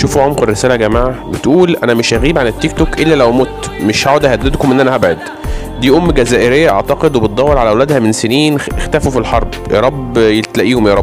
شوفوا عمق الرسالة يا جماعة بتقول أنا مش هغيب عن التيك توك إلا لو مت مش هقعد أهددكم إن أنا هبعد. دي أم جزائرية أعتقد وبتدور على أولادها من سنين اختفوا في الحرب. يا رب تلاقيهم يا رب.